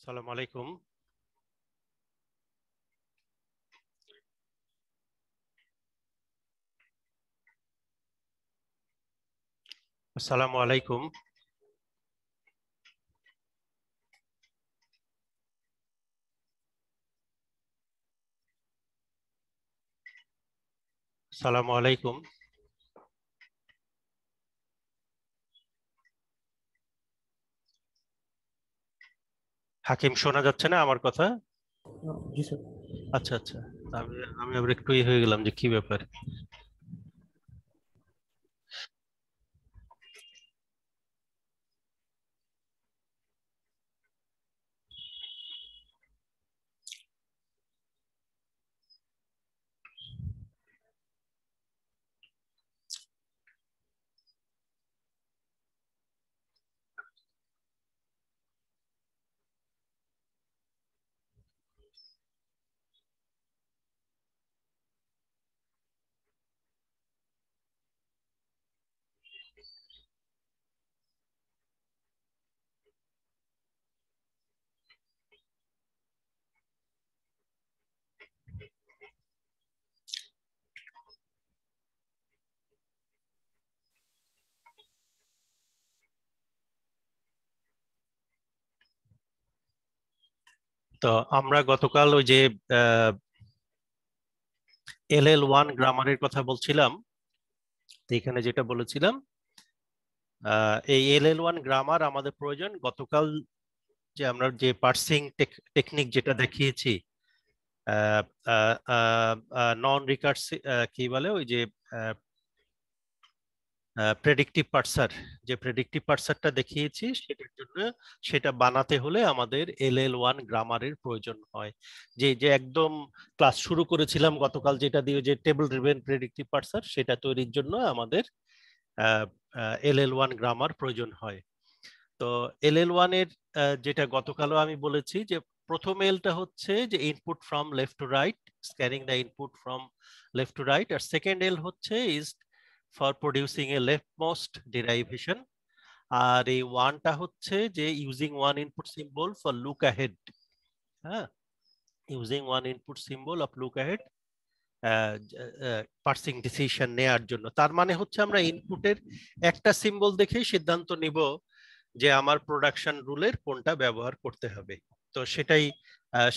আসসালামু আলাইকুম আসসালামু আলাইকুম আসসালামু আলাইকুম হাকিম শোনা যাচ্ছে না আমার কথা? আচ্ছা আচ্ছা। আমি আমি আবার একটু ইয়ে হয়ে গেলাম যে কি ব্যাপার? তো আমরা গতকাল ওই যে এল এল ওয়ান গ্রামারের কথা বলছিলাম এখানে যেটা বলেছিলাম এই এল এল ওয়ান গ্রামার আমাদের প্রয়োজন। গতকাল যে আমরা যে পার্সিং টেকনিক যেটা দেখিয়েছি নন রিকার্স কি বলে ওই যে প্রেডিক্টিভ পার্সার যে প্রেডিক্টিভ পার্সারটা দেখিয়েছি, সেটার জন্য সেটা বানাতে হলে আমাদের এল এল ওয়ান গ্রামারের প্রয়োজন হয়। যে যে একদম ক্লাস শুরু করেছিলাম গতকাল যেটা দিয়ে যে টেবিল ড্রিভেন প্রেডিক্টিভ পার্সার সেটা তৈরির জন্য আমাদের এল এল ওয়ান গ্রামার প্রয়োজন হয়। তো এল এল ওয়ানের যেটা গতকালও আমি বলেছি যে প্রথম এলটা হচ্ছে যে input from left to right scanning the input from left to right R second L হচ্ছে is for producing a leftmost derivation. আর এই ওয়ানটা হচ্ছে যে using one input symbol for look ahead. হ্যাঁ? Using one input symbol of look ahead parsing decision নেয়ার জন্য। তার মানে হচ্ছে আমরা ইনপুটের একটা সিম্বল দেখেই সিদ্ধান্ত নিব যে আমার প্রোডাকশন রুলের কোনটা ব্যবহার করতে হবে। তো সেটাই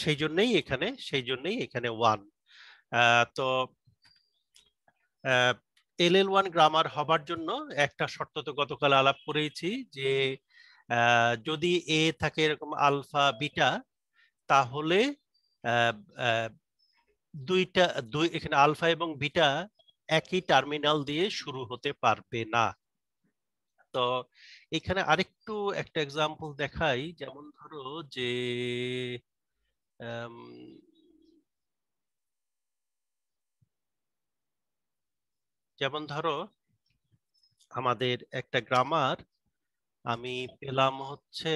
সেই জন্যই এখানে, সেই জন্যই এখানে ওয়ান তো এল এল ওয়ান গ্রামার হবার জন্য একটা শর্ত তো গতকাল আলাপ করেছি যে যদি এ থাকে এরকম আলফা, বিটা, তাহলে দুইটা, দুই, এখানে আলফা এবং বিটা একই টার্মিনাল দিয়ে শুরু হতে পারবে না। তো এখানে আরেকটু একটা এক্সাম্পল দেখাই। যেমন ধরো যে যেমন ধরো আমাদের একটা গ্রামার আমি পেলাম হচ্ছে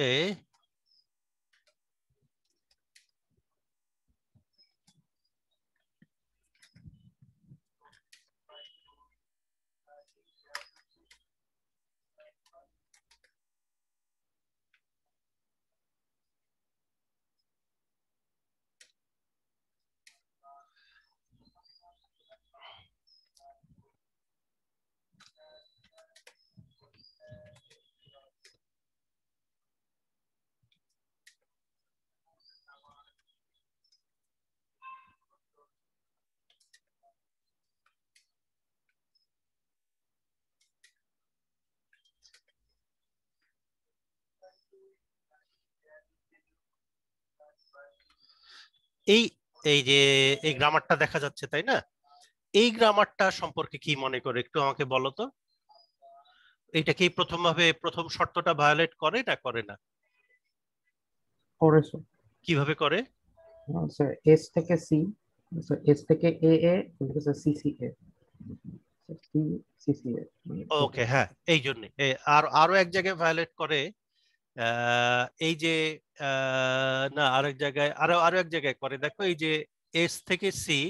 এই এই যে এই গ্রামারটা দেখা যাচ্ছে তাই না? এই গ্রামারটা সম্পর্কে কি মনে করে? একটু আমাকে বলো তো। এটা কি প্রথম ভাবে প্রথম শর্তটা ভায়োলেট করে না করে না? করে কীভাবে করে? স্যার এস থেকে সি স্যার এস থেকে A A sir C C A C C C A okay হ্যাঁ এই জন্য। আর আরও এক জায়গায় ভায়োলেট করে এই যে না আরেক জায়গায় আরও আরও এক জায়গায় করে। দেখো এই যে এস থেকে সি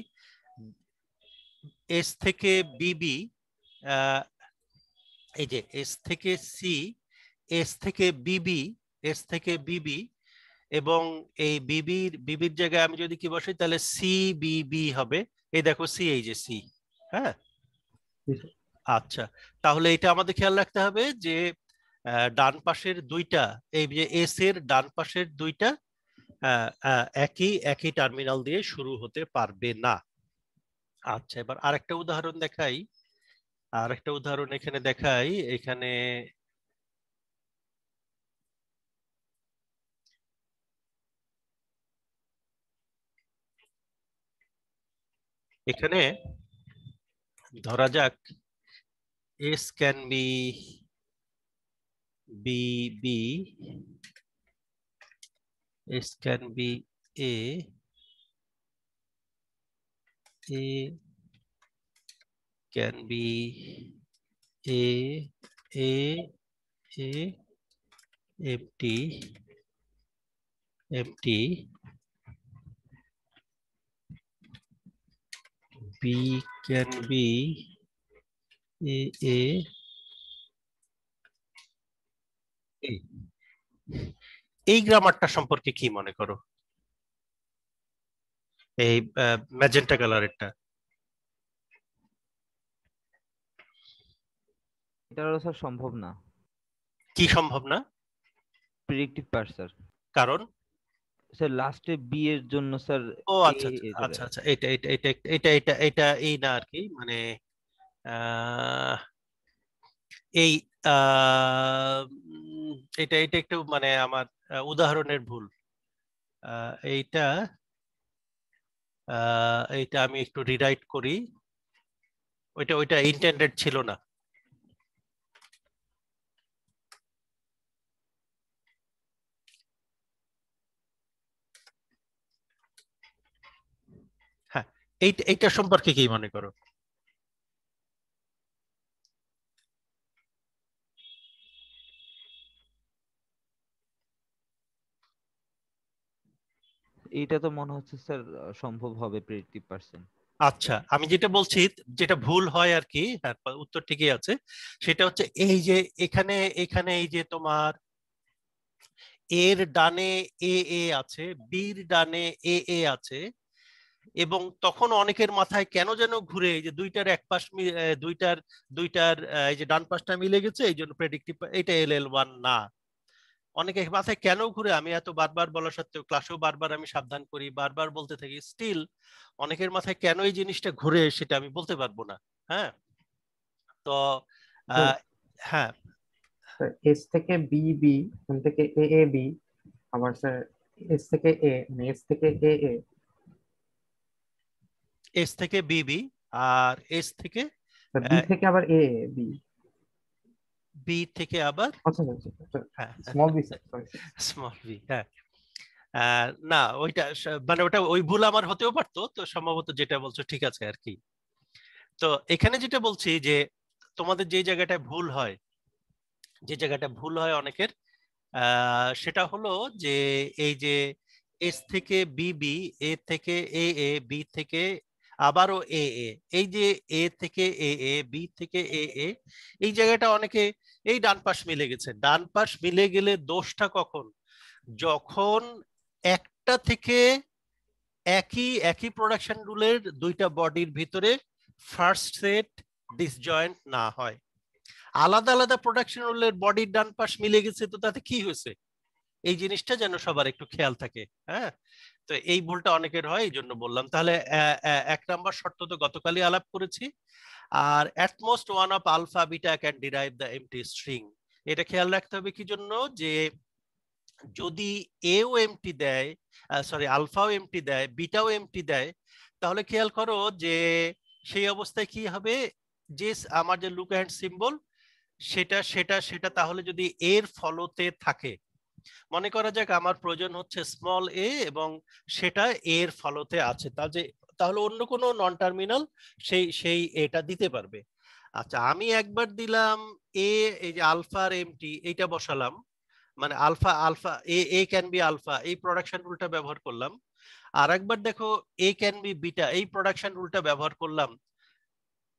এস থেকে বিবি এই যে এস থেকে সি এস থেকে বিবি এস থেকে বিবি এবং এই বিবির বিবির জায়গায় আমি যদি কি বসাই তাহলে সি বিবি হবে। এই দেখো সি এই যে সি হ্যাঁ? আচ্ছা তাহলে এটা আমাদের খেয়াল রাখতে হবে যে ডান পাশের দুইটা, এই যে এস এর ডান পাশের দুইটা একই একই টার্মিনাল দিয়ে শুরু হতে পারবে না। আচ্ছা এবার আরেকটা উদাহরণ দেখাই। আরেকটা উদাহরণ এখানে দেখাই। এখানে এখানে ধরা যাক S can be B, B. It can be A, A can be A, A, A, empty, empty. B can be A, A, এই গ্রামারটা সম্পর্কে কি মনে করো? এই ম্যাজেন্টা কালারেরটা এটা স্যার সম্ভব না। কি সম্ভব না? প্রেডিক্টিভ পার্সার কারণ? স্যার লাস্টে বি এর জন্য স্যার ও আচ্ছা আচ্ছা, আচ্ছা আচ্ছা এটা এটা এটা এটা এটা এটা এই না আর কি মানে আহ, এই এটা এটা একটু মানে আমার উদাহরণের ভুল। এইটা এইটা আমি একটু রিরাইট করি। ওইটা ওইটা ইন্টেন্ডেড ছিল না। হ্যাঁ এইটা এইটা সম্পর্কে কি মনে করো? এইটা তো মনে হচ্ছে স্যার সম্ভব হবে প্রেডিক্টিভ পার্সন আচ্ছা আমি যেটা বলছি, যেটা ভুল হয় আর কি উত্তর ঠিকই আছে, সেটা হচ্ছে এই যে এখানে এখানে এই যে তোমার এর ডানে এ এ আছে, বির ডানে এ এ আছে, এবং তখন অনেকের মাথায় কেন যেন ঘুরে এই যে দুইটার এক পাশ দুইটার দুইটার এই যে ডান পাশটা মিলে গেছে এই জন্য প্রেডিক্টিভ এটা এল এল ওয়ান না। অনেকে মাথায় কেন ঘুরে? আমি এত বারবার বলা সত্ত্বেও ক্লাসেও বারবার আমি সাবধান করি বারবার বলতে থাকি স্টিল অনেকের মাথায় কেন এই জিনিসটা ঘুরে সেটা আমি বলতে পারব না। হ্যাঁ? তো হ্যাঁ। এস থেকে বি বি ওখান থেকে এ এ বি আবার স্যার এস থেকে এ এস থেকে এ এ এস থেকে বি বি আর এস থেকে বি থেকে আবার এ বি বি থেকে আবার হ্যাঁ স্মল বি স্মল ভি হ্যাঁ। আহ, না ওইটা মানে ওটা ওই ভুল আমার হতেও পারতো তো সম্ভবত যেটা বলছো ঠিক আছে আর কি। তো এখানে যেটা বলছি যে তোমাদের যে জায়গাটায় ভুল হয় যে জায়গাটা ভুল হয় অনেকের আহ, সেটা হলো যে এই যে এস থেকে বিবি এ থেকে এ এ বি থেকে আবারও এ এ এই যে এ থেকে এ এ বি থেকে এ এ এই জায়গাটা অনেকে, এই ডান পাশ মিলে গেছে। ডান পাশ মিলে গেলে দোষটা কখন? যখন একটা থেকে একই একই প্রোডাকশন রুলের দুইটা বডির ভিতরে ফার্স্ট সেট ডিসজয়েন্ট না হয়। আলাদা আলাদা প্রোডাকশন রুলের বডির ডান পাশ মিলে গেছে, তো তাতে কি হয়েছে? এই জিনিসটা যেন সবার একটু খেয়াল থাকে হ্যাঁ? তো এই ভুলটা অনেকের হয় এই জন্য বললাম। তাহলে এক নাম্বার শর্ত তো গতকালই আলাপ করেছি। আর at most one of alpha beta can derive the empty string এটা খেয়াল রাখতে হবে কি জন্য? যে যদি এও এমটি দেয় সরি আলফাও এমটি দেয় বিটাও এমটি দেয়, তাহলে খেয়াল করো যে সেই অবস্থায় কি হবে? যে আমার যে লুক হ্যান্ড সিম্বল সেটা সেটা সেটা তাহলে যদি এর ফলোতে থাকে মনে করা যাক আমার প্রয়োজন হচ্ছে স্মল এ এবং সেটা এর ফলতে আছে। তা যে, তাহলে অন্য কোনো নন টার্মিনাল সেই সেই এটা দিতে পারবে। আচ্ছা আমি একবার দিলাম এ এই যে আলফা আর এমটি এইটা বসালাম। মানে alpha alpha A A can be alpha এই প্রোডাকশন রুলটা ব্যবহার করলাম। আর একবার দেখো এ ক্যান বি বিটা এই প্রোডাকশন রুলটা ব্যবহার করলাম।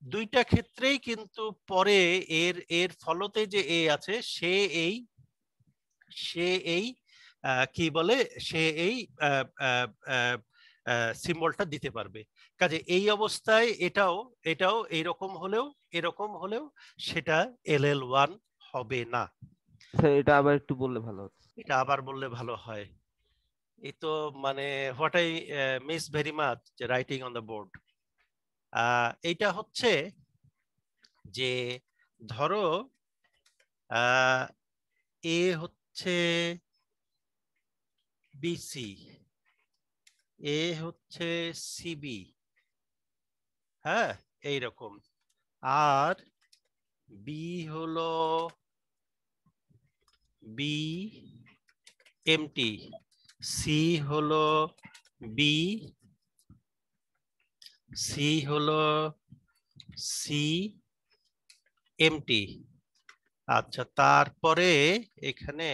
দুইটা ক্ষেত্রেই কিন্তু পরে এর এর ফলতে যে এ আছে, সে এই সে এই কি বলে? সে এই সিম্বলটা দিতে পারবে। কাজে এই অবস্থায় এটাও এটাও এইরকম হলেও এরকম হলেও সেটা এল এল ওয়ান হবে না। এটা আবার একটু বললে ভালো এটা আবার বললে ভালো হয়। এই তো মানে what I miss very much যে রাইটিং অন দ্য বোর্ড এইটা হচ্ছে যে ধরো এ হচ্ছে বিসি এ হচ্ছে সিবি হ্যাঁ এইরকম। আর বি হলো বি এমটি সি হলো বি সি হলো সি এমটি আচ্ছা তারপরে এখানে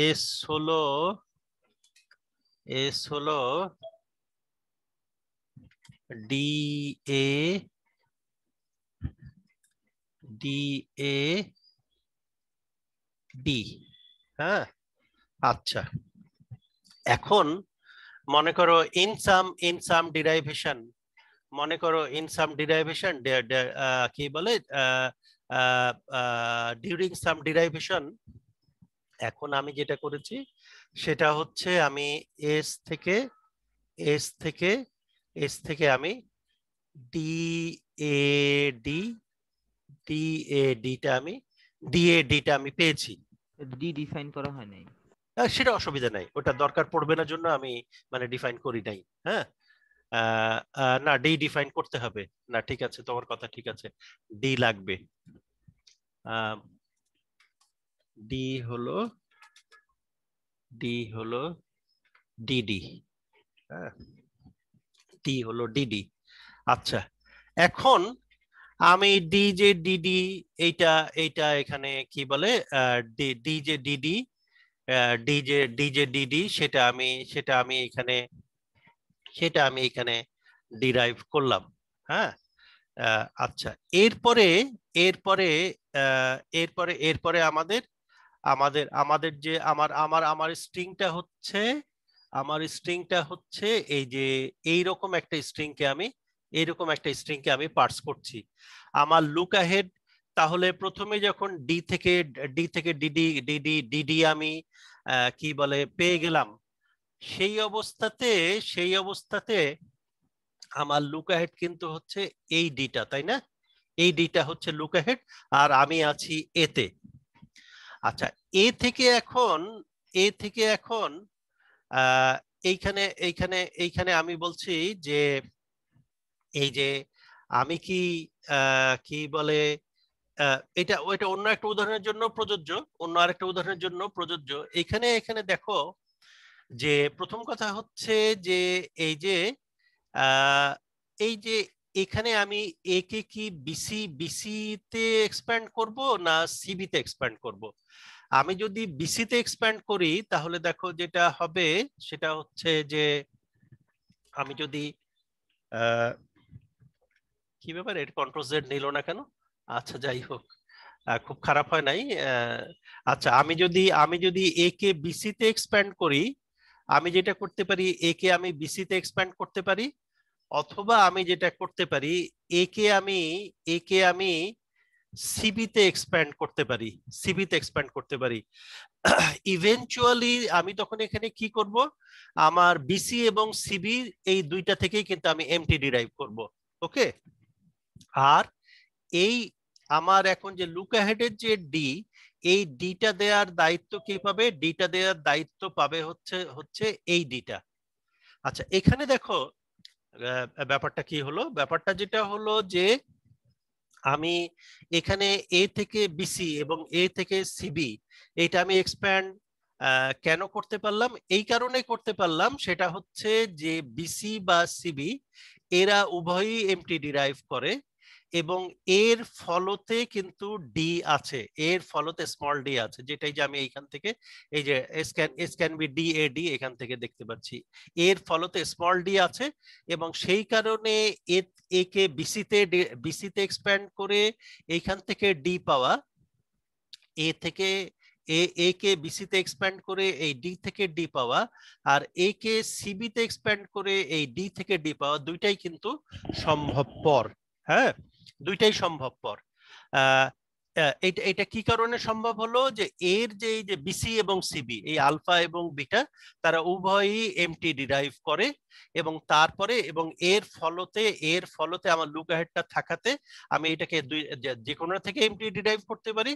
এস হলো এস হলো D A D A, D হ্যাঁ? আচ্ছা এখন মনে করো in some in some derivation, মনে করো ইন সাম ডিরাইভেশন কি বলে? ডিউরিং সাম ডিরাইভেশন এখন আমি যেটা করেছি সেটা হচ্ছে আমি এস থেকে এস থেকে এস থেকে আমি D A D D A ডিটা আমি ডি এ ডিটা আমি পেয়েছি। ডি ডিফাইন করা হয় নাই। সেটা অসুবিধা নাই। ওটা দরকার পড়বে না জন্য আমি মানে ডিফাইন করি নাই। হ্যাঁ? না ডি ডিফাইন করতে হবে। না ঠিক আছে তোমার কথা ঠিক আছে। ডি লাগবে। ডি হলো ডি হলো ডিডি হ্যাঁ। ডি হলো ডিডি আচ্ছা এখন আমি ডি যে ডিডি এইটা এইটা এখানে কি বলে? ডি যে ডিডি ডিজে ডিজে ডিডি সেটা আমি সেটা আমি এখানে সেটা আমি এখানে ডিরাইভ করলাম হ্যাঁ? আচ্ছা এরপরে এরপরে এরপরে এরপরে আমাদের আমাদের আমাদের যে আমার আমার আমার স্ট্রিংটা হচ্ছে, আমার স্ট্রিংটা হচ্ছে এই যে এই রকম একটা স্ট্রিংকে আমি, এইরকম একটা স্ট্রিংকে আমি পার্স করছি। আমার লুক আহেড তাহলে প্রথমে যখন ডি থেকে ডি থেকে ডিডি ডিডি ডিডি আমি কি বলে, পেয়ে গেলাম সেই অবস্থাতে সেই অবস্থাতে আমার লুক আহেড কিন্তু হচ্ছে এই ডিটা, তাই না? এই ডিটা হচ্ছে লুক আহেড আর আমি আছি এতে। আচ্ছা এ থেকে এখন, এ থেকে এখন এইখানে এইখানে এইখানে আমি বলছি যে, এই যে আমি কি কি বলে এটা, ওইটা অন্য একটা উদাহরণের জন্য প্রযোজ্য, অন্য আরেকটা উদাহরণের জন্য প্রযোজ্য। এখানে এখানে দেখো যে প্রথম কথা হচ্ছে যে এই যে এই যে এখানে আমি এ কে কি বিসি বিসি তে এক্সপ্যান্ড করব না সিবি তে এক্সপ্যান্ড করব? আমি যদি বিসি তে এক্সপ্যান্ড করি, তাহলে দেখো যেটা হবে, সেটা হচ্ছে যে আমি যদি কি ব্যাপার? এর কন্ট্রোল জেড নিল না কেন? আচ্ছা যাই হোক। খুব খারাপ হয় নাই। আচ্ছা আমি যদি আমি যদি এ কে বিসি তে এক্সপ্যান্ড করি আমি যেটা করতে পারি এ কে আমি বিসি তে এক্সপ্যান্ড করতে পারি, অথবা আমি যেটা করতে পারি এ কে আমি এ কে আমি সিবি তে এক্সপ্যান্ড করতে পারি সিবি তে এক্সপ্যান্ড করতে পারি। ইভেনচুয়ালি আমি তখন এখানে কি করব? আমার বিসি এবং সিবি এই দুইটা থেকেই কিন্তু আমি এমটি ডিরাইভ করব ওকে আর এই আমার এখন যে লুক হেডের যে ডি এই ডিটা দেওয়ার দায়িত্ব কে পাবে? ডিটা দেওয়ার দায়িত্ব পাবে হচ্ছে হচ্ছে এই ডিটা আচ্ছা এখানে দেখো ব্যাপারটা কি হলো? ব্যাপারটা যেটা হলো যে আমি এখানে এ থেকে বিসি এবং এ থেকে সিবি এটা আমি এক্সপ্যান্ড কেন করতে পারলাম? এই কারণে করতে পারলাম, সেটা হচ্ছে যে বিসি বা সিবি এরা উভয়ই এমটি ডিরাইভ করে। এবং এর ফলতে কিন্তু ডি আছে, এর ফলতে স্মল ডি আছে, যেটাই যে আমি এইখান থেকে এই যে S can S can be D A D এখান থেকে দেখতে পাচ্ছি। এর ফলতে স্মল ডি আছে এবং সেই কারণে এ- একে বিসিতে বিসিতে এক্সপ্যান্ড করে এইখান থেকে ডি পাওয়া এ থেকে এ এ কে বিসি তে এক্সপ্যান্ড করে এই ডি থেকে ডি পাওয়া আর এ কে সিবি তে এক্সপ্যান্ড করে এই ডি থেকে ডি পাওয়া দুইটাই কিন্তু সম্ভবপর হ্যাঁ? দুইটাই সম্ভবপর। এটা এটা কি কারণে সম্ভব হলো যে এর যে যে বিসি এবং সিবি এই আলফা এবং বিটা, তারা উভয়ই এমটি ডিরাইভ করে এবং তারপরে এবং এর ফলতে এর ফলতে, আমার লুক হেডটা থাকাতে আমি এটাকে দুই, যে কোনো থেকে এমটি ডিরাইভ করতে পারি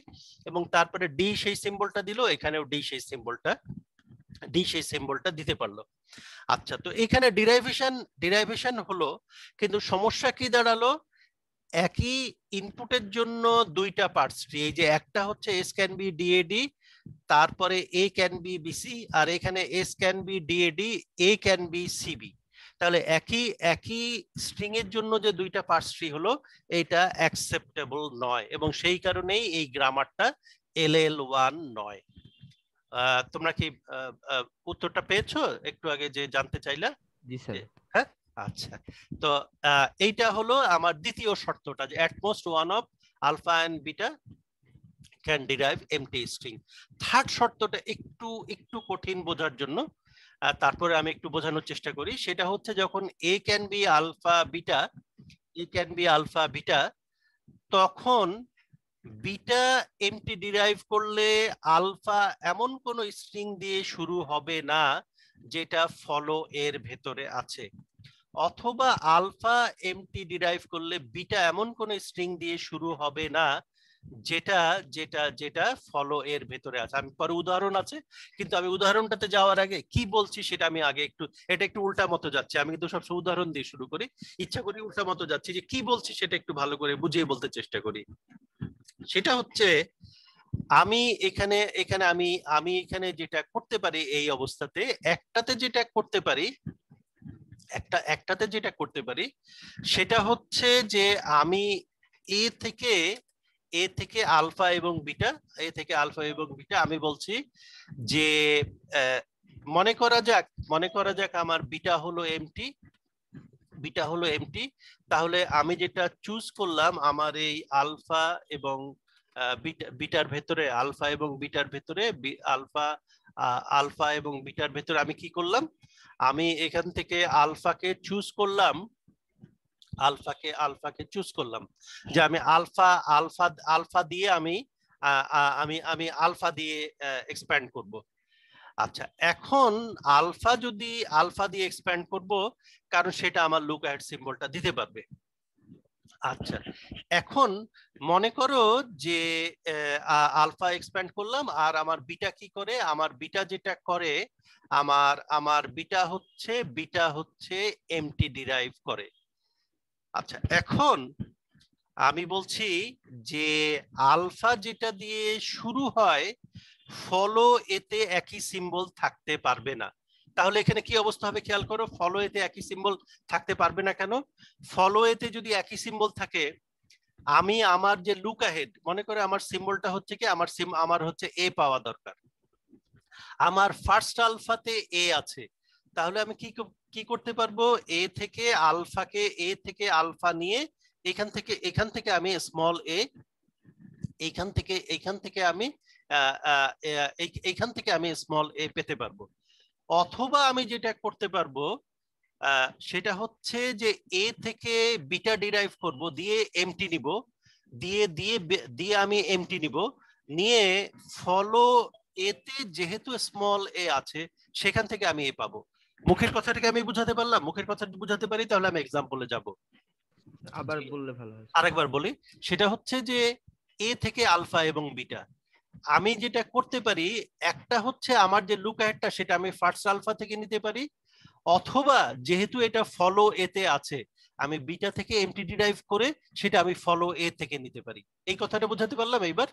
এবং তারপরে ডি সেই সিম্বলটা দিল, এখানেও ডি সেই সিম্বলটা ডি সেই সিম্বলটা দিতে পারল। আচ্ছা তো এখানে ডিরাইভেশন ডিরাইভেশন হলো, কিন্তু সমস্যা কি দাঁড়াল? একই ইনপুটের জন্য দুইটা পার্টস ট্রি এই যে একটা হচ্ছে এস ক্যান বি ডিএডি তারপরে এ ক্যান বি বিসি আর এখানে S can be DAD A can be CB তাহলে একই একই স্ট্রিং এর জন্য যে দুইটা পার্টস ট্রি হলো এটা অ্যাকসেপ্টেবল নয়। এবং সেই কারণেই এই গ্রামারটা এল এল ওয়ান নয়। তোমরা কি উত্তরটা পেয়েছ? একটু আগে যে জানতে চাইলা? জি স্যার। আচ্ছা। তো এইটা হলো আমার দ্বিতীয় শর্তটা যে at most one of alpha and beta can derive empty string third শর্তটা একটু একটু কঠিন বোঝার জন্য তারপরে আমি একটু বোঝানোর চেষ্টা করি। সেটা হচ্ছে যখন A can be alpha beta A can be alpha beta তখন বিটা এমটি ডিরাইভ করলে আলফা এমন কোন স্ট্রিং দিয়ে শুরু হবে না, যেটা ফলো এর ভেতরে আছে। অথবা আলফা এমটি ডিরাইভ করলে বিটা এমন কোন স্ট্রিং দিয়ে শুরু হবে না যেটা যেটা যেটা ফলো এর ভেতরে আছে। আমি পরে উদাহরণ আছে, কিন্তু আমি উদাহরণটাতে যাওয়ার আগে কি বলছি সেটা আমি আগে একটু, এটা একটু উল্টা মতো যাচ্ছে। আমি কিন্তু সবসময় উদাহরণ দিয়ে শুরু করি। ইচ্ছা করি উল্টা মতো যাচ্ছি যে কি বলছি সেটা একটু ভালো করে বুঝিয়ে বলতে চেষ্টা করি। সেটা হচ্ছে, আমি এখানে এখানে আমি আমি এখানে যেটা করতে পারি এই অবস্থাতে, একটাতে যেটা করতে পারি একটা, একটাতে যেটা করতে পারি, সেটা হচ্ছে যে আমি এ থেকে এ থেকে আলফা এবং বিটা, এ থেকে আলফা এবং বিটা আমি বলছি যে মনে করা যাক, মনে করা যাক আমার বিটা হলো এমটি বিটা হলো এমটি তাহলে আমি যেটা চুজ করলাম আমার এই আলফা এবং বিটা, বিটার ভেতরে, আলফা এবং বিটার ভেতরে আলফা আলফা এবং বিটার ভেতরে আমি কি করলাম? আমি এখান থেকে আলফাকে চুজ করলাম আলফাকে আলফাকে চুজ করলাম। যে আমি আলফা আলফা আলফা দিয়ে আমি আমি আমি আলফা দিয়ে এক্সপ্যান্ড করব। আচ্ছা এখন আলফা যদি, আলফা দিয়ে এক্সপ্যান্ড করব, কারণ সেটা আমার লুক অ্যাড সিম্বলটা দিতে পারবে। আচ্ছা। এখন মনে করো যে আলফা এক্সপ্যান্ড করলাম আর আমার বিটা কি করে? আমার বিটা যেটা করে, আমার আমার বিটা হচ্ছে বিটা হচ্ছে এমটি ডিরাইভ করে। আচ্ছা এখন আমি বলছি যে, আলফা যেটা দিয়ে শুরু হয় ফলো এতে একই সিম্বল থাকতে পারবে না। তাহলে এখানে কি অবস্থা হবে খেয়াল করো? ফলো এতে একই সিম্বল থাকতে পারবে না কেন? ফলো এতে যদি একই সিম্বল থাকে, আমি আমার যে লুক আহেড মনে করে আমার সিম্বলটা হচ্ছে কি? আমার সিম আমার হচ্ছে এ পাওয়া দরকার। আমার ফার্স্ট আলফাতে এ আছে। তাহলে আমি কি কি করতে পারব? এ থেকে আলফাকে এ থেকে আলফা নিয়ে এখান থেকে এখান থেকে আমি স্মল এ এইখান থেকে এইখান থেকে আমি এইখান থেকে আমি স্মল এ পেতে পারব। অথবা আমি যেটা করতে পারব সেটা হচ্ছে যে এ থেকে বিটা ডিরাইভ করব দিয়ে এমটি নিব দিয়ে দিয়ে দিয়ে আমি এমটি নিব নিয়ে ফলো এতে যেহেতু স্মল এ আছে সেখান থেকে আমি এ পাবো। মুখের কথাটাকে আমি বুঝাতে পারলাম? মুখের কথা বুঝাতে পারি তাহলে আমি এক্সাম্পলে যাব। আবার বললে ভালো আরেকবার বলি সেটা হচ্ছে যে এ থেকে আলফা এবং বিটা আমি যেটা করতে পারি, একটা হচ্ছে আমার যে লুক একটা সেটা আমি ফার্স্ট আলফা থেকে নিতে পারি, অথবা যেহেতু এটা ফলো এতে আছে, আমি বিটা থেকে এমটি ডিরাইভ করে, সেটা আমি ফলো এ থেকে নিতে পারি। এই কথাটা বোঝাতে পারলাম এইবার?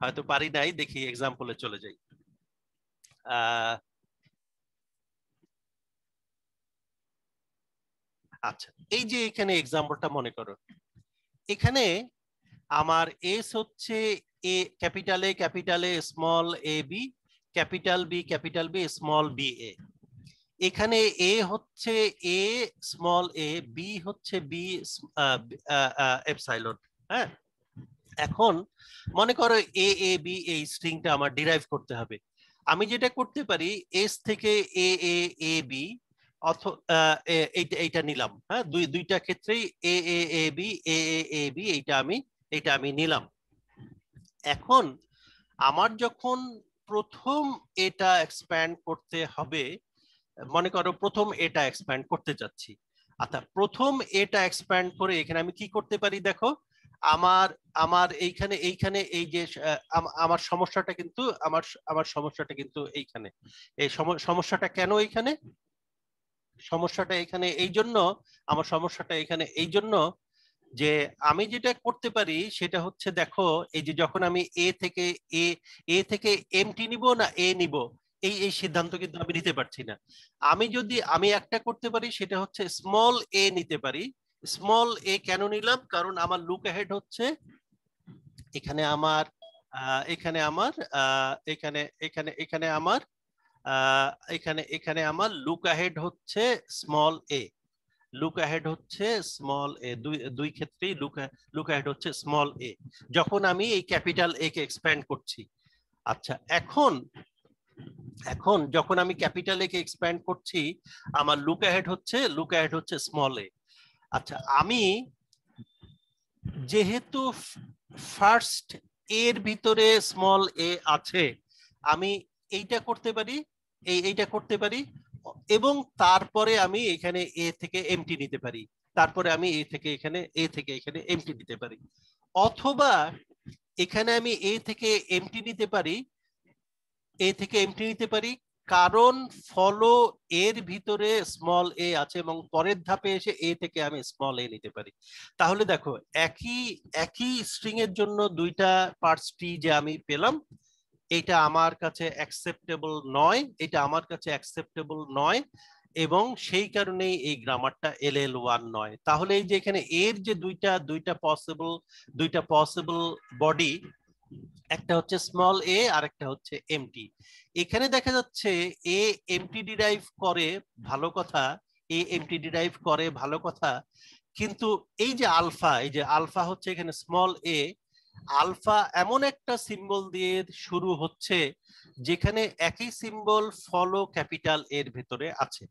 হয়তো পারি নাই, দেখি এক্সাম্পলে চলে যাই। আচ্ছা এই যে এখানে এক্সাম্পলটা মনে করো। এখানে আমার এস হচ্ছে A capital capital small A B capital B capital B small B A এখানে এ হচ্ছে এ স্মল এ বি হচ্ছে বি এপসাইলন হ্যাঁ? এখন মনে করো এ এ বি এই স্ট্রিংটা আমার ডিরাইভ করতে হবে। আমি যেটা করতে পারি এস থেকে এ এ এ বি এইটা এইটা নিলাম হ্যাঁ? দুই, দুইটা ক্ষেত্রেই এ এ A B A A A B এইটা আমি এইটা আমি নিলাম। এখন আমার যখন প্রথম এটা এক্সপ্যান্ড করতে হবে, মনে করো প্রথম এটা এক্সপ্যান্ড করতে যাচ্ছি আচ্ছা প্রথম এটা এক্সপ্যান্ড করে এখানে আমি কি করতে পারি দেখো? আমার আমার এইখানে এইখানে এই যে আমার সমস্যাটা কিন্তু, আমার আমার সমস্যাটা কিন্তু এইখানে। এই সম- সমস্যাটা কেন এইখানে? সমস্যাটা এখানে এই জন্য আমার সমস্যাটা এখানে এই জন্য যে আমি যেটা করতে পারি সেটা হচ্ছে দেখো, এই যে যখন আমি এ থেকে এ এ থেকে এমটি নিব না এ নিব, এই এই সিদ্ধান্ত কিন্তু আমি নিতে পারছি না। আমি যদি, আমি একটা করতে পারি সেটা হচ্ছে স্মল এ নিতে পারি। স্মল এ কেন নিলাম? কারণ আমার লুক হেড হচ্ছে, এখানে আমার এখানে আমার এখানে এখানে এখানে আমার এখানে এখানে আমার লুক হেড হচ্ছে স্মল এ লুক হেড হচ্ছে স্মল এ দুই দুই ক্ষেত্রেই লুক লুক হেড হচ্ছে স্মল এ যখন আমি এই ক্যাপিটাল এ কে এক্সপ্যান্ড করছি আচ্ছা এখন এখন যখন আমি ক্যাপিটাল এ কে এক্সপ্যান্ড করছি, আমার লুক হেড হচ্ছে লুক হেড হচ্ছে স্মল এ আচ্ছা আমি যেহেতু ফার্স্ট এর ভিতরে স্মল এ আছে, আমি এইটা করতে পারি, এই, এইটা করতে পারি এবং তারপরে আমি এখানে এ থেকে এমটি নিতে পারি। তারপরে আমি এ থেকে এখানে এ থেকে এখানে এমটি নিতে পারি। অথবা এখানে আমি এ থেকে এমটি নিতে পারি এ থেকে এমটি নিতে পারি, কারণ ফলো এর ভিতরে স্মল এ আছে এবং পরের ধাপে এসে এ থেকে আমি স্মল এ নিতে পারি। তাহলে দেখো, একই একই স্ট্রিং এর জন্য দুইটা পার্টস টি যে আমি পেলাম এটা আমার কাছে অ্যাকসেপ্টেবল নয়, এটা আমার কাছে অ্যাকসেপ্টেবল নয় এবং সেই কারণেই এই গ্রামারটা এল এল ওয়ান নয়। তাহলে এই যে এখানে এর যে দুইটা দুইটা পসিবল দুইটা পসিবল বডি একটা হচ্ছে স্মল এ আর একটা হচ্ছে এমটি এখানে দেখা যাচ্ছে এ এমটি ডিরাইভ করে ভালো কথা, এ এমটি ডিরাইভ করে ভালো কথা, কিন্তু এই যে আলফা এই যে আলফা হচ্ছে এখানে স্মল এ আলফা এমন একটা সিম্বল দিয়ে শুরু হচ্ছে যেখানে একই সিম্বল ফলো ক্যাপিটাল এর ভেতরে আছে।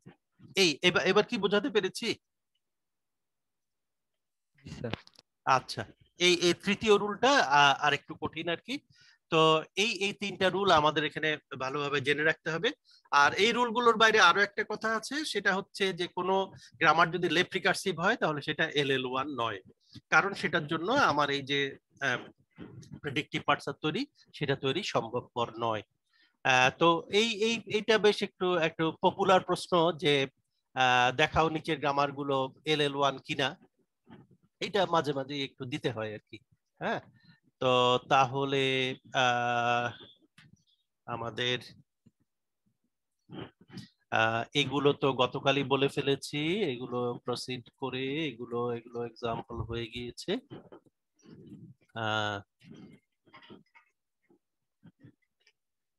এই এবার এবার কি বোঝাতে পেরেছি? আচ্ছা এই এই তৃতীয় রুলটা আর একটু কঠিন আর কি। তো এই এই তিনটা রুল আমাদের এখানে ভালোভাবে জেনে রাখতে হবে। আর এই রুলগুলোর বাইরে আরও একটা কথা আছে সেটা হচ্ছে যে কোনো গ্রামার যদি লেফট রিকার্সিভ হয় তাহলে সেটা এল এল ওয়ান নয়। কারণ সেটার জন্য আমার এই যে প্রেডিক্টিভ পার্টসার তৈরি, সেটা তৈরি সম্ভবপর নয়। তো এই এই, এইটা বেশ একটু একটু পপুলার প্রশ্ন যে দেখাও নিচের গ্রামারগুলো এল এল ওয়ান কিনা। এটা মাঝে মাঝে একটু দিতে হয় আর কি হ্যাঁ? তো তাহলে আমাদের এগুলো তো গতকালই বলে ফেলেছি এগুলো প্রসিড করে এগুলো এগুলো এক্সাম্পল হয়ে গিয়েছে।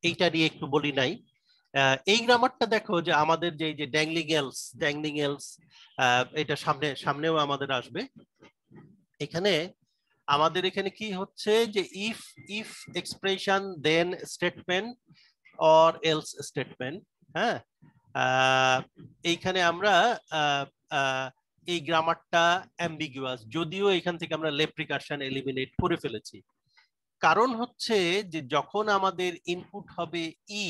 এইটা নিয়ে একটু বলি নাই। এই গ্রামারটা দেখো যে আমাদের যে যে ড্যাংলিং এলস ড্যাংলিং এলস এটা সামনে সামনেও আমাদের আসবে। এখানে আমাদের এখানে কি হচ্ছে যে if if expression then statement or else statement হ্যাঁ? এইখানে আমরা এই গ্রামারটা অ্যাম্বিগুয়াস যদিও এখান থেকে আমরা লেফট রিকারশন এলিমিনেট করে ফেলেছি। কারণ হচ্ছে যে যখন আমাদের ইনপুট হবে ই